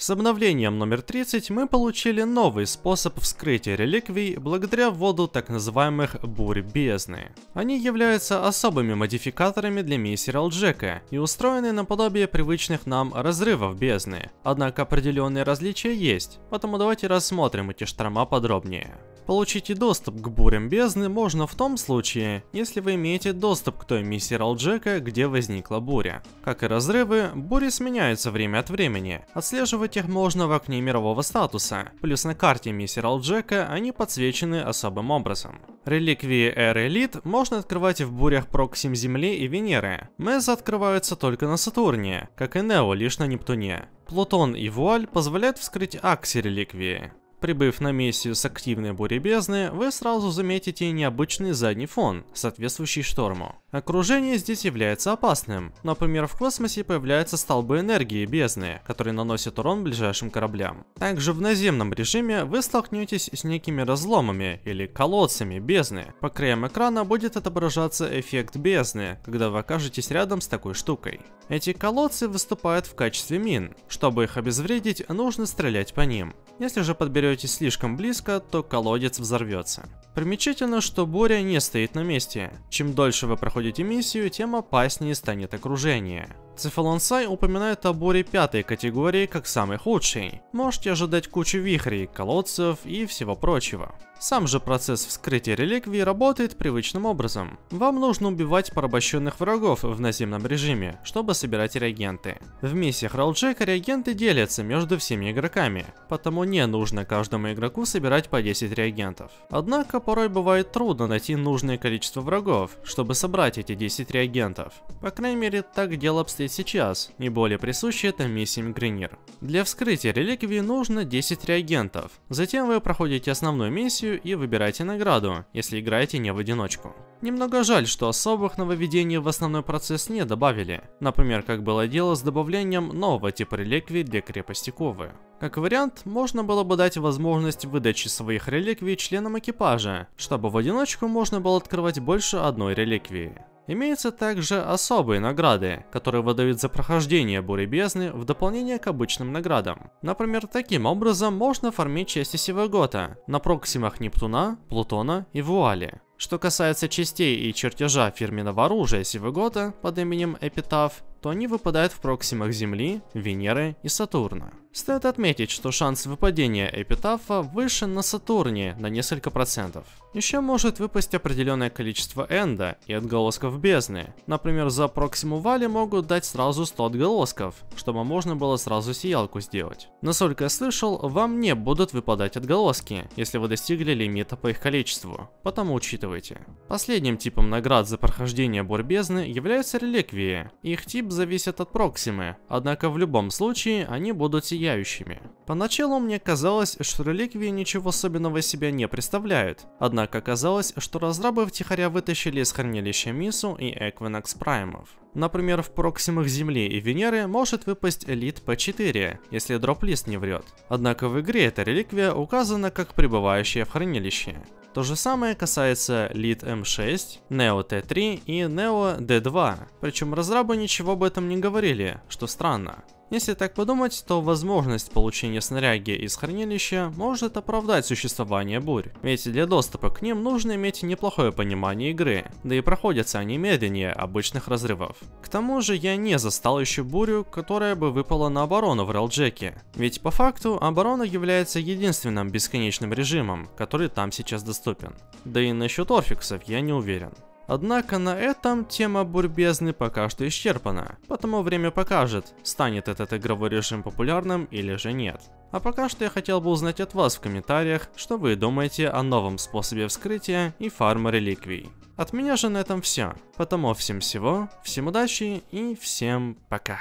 С обновлением номер 30 мы получили новый способ вскрытия реликвий благодаря вводу так называемых бурь бездны. Они являются особыми модификаторами для миссии Ралджека и устроены наподобие привычных нам разрывов бездны. Однако определенные различия есть, поэтому давайте рассмотрим эти шторма подробнее. Получите доступ к бурям бездны можно в том случае, если вы имеете доступ к той миссии Ралджека, где возникла буря. Как и разрывы, бури сменяются время от времени. Отслеживать их можно в окне мирового статуса. Плюс на карте миссии Ралджека они подсвечены особым образом. Реликвии Эры Элит можно открывать в бурях Проксим Земли и Венеры. Мезы открываются только на Сатурне, как и Нео лишь на Нептуне. Плутон и Вуаль позволяют вскрыть Акси реликвии. Прибыв на миссию с активной бурей бездны, вы сразу заметите необычный задний фон, соответствующий шторму. Окружение здесь является опасным. Например, в космосе появляются столбы энергии бездны, которые наносят урон ближайшим кораблям. Также в наземном режиме вы столкнетесь с некими разломами или колодцами бездны. По краям экрана будет отображаться эффект бездны, когда вы окажетесь рядом с такой штукой. Эти колодцы выступают в качестве мин. Чтобы их обезвредить, нужно стрелять по ним. Если же подберетесь слишком близко, то колодец взорвется. Примечательно, что буря не стоит на месте. Чем дольше вы проходите миссию, тем опаснее станет окружение. Цефалонсай упоминает о буре пятой категории как самой худшей. Можете ожидать кучу вихрей, колодцев и всего прочего. Сам же процесс вскрытия реликвий работает привычным образом. Вам нужно убивать порабощенных врагов в наземном режиме, чтобы собирать реагенты. В миссиях Ралджека реагенты делятся между всеми игроками, потому не нужно каждому игроку собирать по 10 реагентов. Однако порой бывает трудно найти нужное количество врагов, чтобы собрать эти 10 реагентов. По крайней мере, так дело обстоит сейчас, не более присуще это миссиям Гринир. Для вскрытия реликвии нужно 10 реагентов. Затем вы проходите основную миссию миссию и выбирайте награду, если играете не в одиночку. Немного жаль, что особых нововведений в основной процесс не добавили. Например, как было дело с добавлением нового типа реликвий для крепости Ковы. Как вариант, можно было бы дать возможность выдачи своих реликвий членам экипажа, чтобы в одиночку можно было открывать больше одной реликвии. Имеются также особые награды, которые выдают за прохождение бури бездны в дополнение к обычным наградам. Например, таким образом можно фармить части Севегота на проксимах Нептуна, Плутона и Вуали. Что касается частей и чертежа фирменного оружия Севегота под именем Эпитаф, то они выпадают в проксимах Земли, Венеры и Сатурна. Стоит отметить, что шанс выпадения эпитафа выше на Сатурне на несколько процентов. Еще может выпасть определенное количество энда и отголосков бездны. Например, за Проксиму Вали могут дать сразу 100 отголосков, чтобы можно было сразу сиялку сделать. Насколько я слышал, вам не будут выпадать отголоски, если вы достигли лимита по их количеству, потому учитывайте. Последним типом наград за прохождение Бор бездны являются реликвии. Их тип зависит от Проксимы, однако в любом случае они будут сиять сияющими. Поначалу мне казалось, что реликвии ничего особенного из себя не представляют, однако оказалось, что разрабы втихаря вытащили из хранилища Мису и Эквинокс Праймов. Например, в проксимах Земли и Венеры может выпасть Элит P4, если дроп-лист не врет. Однако в игре эта реликвия указана как пребывающая в хранилище. То же самое касается Lead M6, Neo T3 и Neo D2, причем разрабы ничего об этом не говорили, что странно. Если так подумать, то возможность получения снаряги из хранилища может оправдать существование бурь, ведь для доступа к ним нужно иметь неплохое понимание игры, да и проходятся они медленнее обычных разрывов. К тому же я не застал еще бурю, которая бы выпала на оборону в Релджеке, ведь по факту оборона является единственным бесконечным режимом, который там сейчас доступен. Да и насчет орфиксов я не уверен. Однако на этом тема бурбезны пока что исчерпана, потому время покажет, станет этот игровой режим популярным или же нет. А пока что я хотел бы узнать от вас в комментариях, что вы думаете о новом способе вскрытия и фарма реликвий. От меня же на этом все. Потому всем всего, всем удачи и всем пока.